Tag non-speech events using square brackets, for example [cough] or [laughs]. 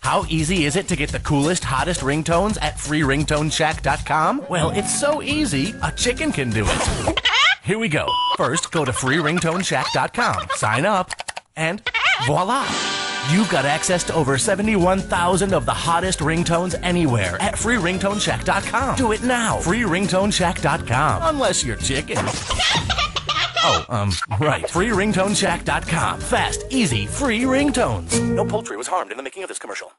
How easy is it to get the coolest, hottest ringtones at freeringtoneshack.com? Well, it's so easy, a chicken can do it. Here we go. First, go to freeringtoneshack.com, sign up, and voila! You've got access to over 71,000 of the hottest ringtones anywhere at freeringtoneshack.com. Do it now. Freeringtoneshack.com. Unless you're chicken. [laughs] Oh, um, right. FreeRingtoneShack.com. Fast, easy, free ringtones. No poultry was harmed in the making of this commercial.